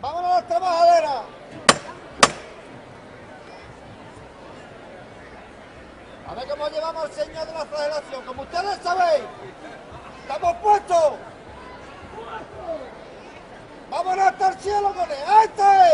Vámonos a las trabajaderas. A ver cómo llevamos al señor de la federación. Como ustedes sabéis, estamos puestos. Vámonos hasta el cielo con él. ¡Este!